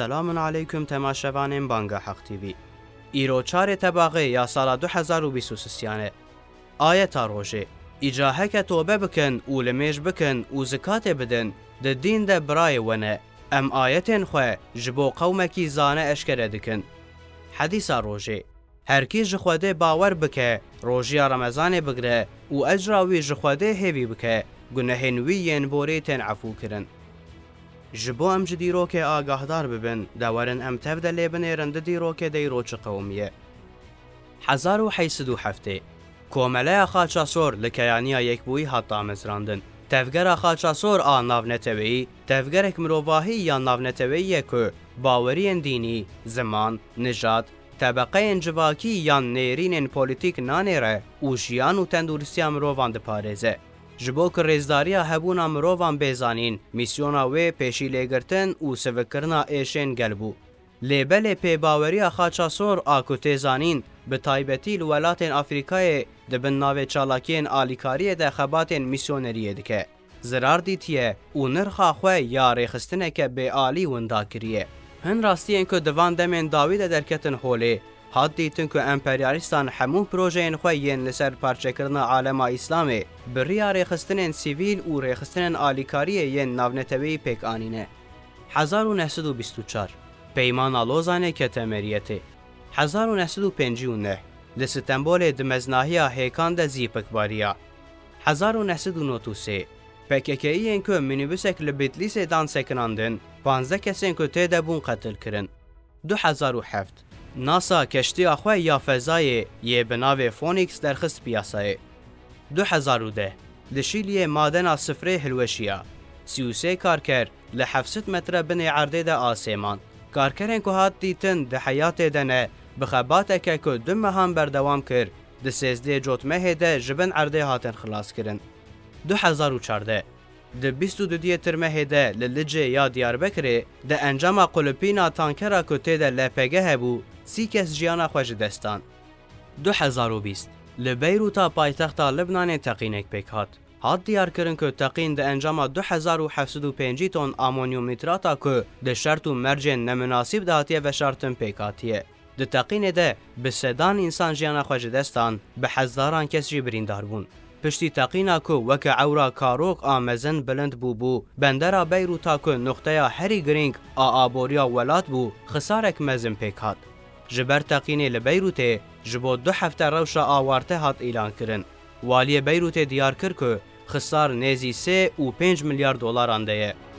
سلام علیکم تماشاوانین بانگا حق تیوی ایرو چار تباغی یا سال 2023 یانه آیه تا روژه ایجا هک توبه بکن و لمیش بکن و زکات بدن د دین د برای ونه ام آیتن خو جبو قومکی زانه اشکره دکن حدیثا روژه هر کی جخواده باور بکه روژه رمضان بگره و اجراوی جخواده هیوی بکه گنهن وی ین بوریتن عفو کرن ji bo em ji dîrokê agahdar bibin dewerin em tev de lêbinêrin di dîrokê de îroçi qewmiye. Hezar û heysid û heftê Komeleya xaçasor li keyaniya yekbûyî hatta mezrandin. Tevgera xaçasor a navneteweyî, tevgerek mirovahî ya navneteweyî ku baweriyên dînî, ziman, nijat, tebeqeyên civakî yan nêrînên polîtîk nanê re û jiyan û tendûristiya mirovan diparêze. ji bo ku rêzdariya hebûna mirovan bêzanîn mîsyona wê pêşî lêgirtin û sivikirina êşên gel bû. Lêbelê pêbaweriya xaça sor a ku têzanîn bi taybetî li welatên Afrikayê dibin navê çalakiyên alîkariyê de xebatên mîsyoneriyê dike. Zirar dîtiye û nirxa xwe ya rêxistineke bêalî winda kiriye. Hin rastiyên ku divan demên dawî de derketin holê, که هاتیتن همون پروژه این پرۆژەیەن خۆیەن لەسەر پارچەکردنە عالم اسلامی بڕیا ڕێخستنێن سیویل و ڕێخستنێن ئالیکاریە یەن ناونەتەوەی آنینه 1924 پەیمانە لۆزانێکە تەمەریەتێ لستنبول لە هیکان دمەزناهیا هێکاندە زیپکباریە 1993 پەکەکەیەن کو دان لە بیتلیسێدان سەکناندن که کەسێن کو قتل قەتلکردن 2007 ناسا کشتی خو یا فضای یه به ناو فونیکس درخست پیاسای 2010 لشیلی مادن صفره هلوشیا 33 کارکر ل 700 متر بن عرضه ده آسمان کارکرین که هات دیتن ده حیات دنه بخبات که که دو مهان بردوام کر ده سیزده جوتمه ده جبن عرضه هاتن خلاص کرن 2014 د 22 دیه ترمه ده للجه یا دیار بکره ده انجام قلپینا تانکرا کته ده لپگه هبو سی کس جیان خواج دستان. دو لبیرو تا پایتخت لبنان تقینک پیکات، بکات. حد دیار که تقین ده انجام دو هزار و و تون آمونیوم نیتراتا که ده شرط و مرج نمناسیب و شرط پیکاتیه. ده تقین ده به سدان انسان جیان خواج به هزاران کس جی برین پشتی تقینا کو وک عورا کاروک آمزن بلند بو بو بندر آ تا کو نقطه هری گرینگ آ آبوریا ولات بو خسارک مزن پیکات. جبر تەقینێ لە بەیروتێ ji بۆ دو هەفتە ڕەوشە ئاوارتە هات ئیلانکردن والیە بەیروتێ دیار کرد و خسار نێزی سێ و 5 میلیارد دلاران دەیە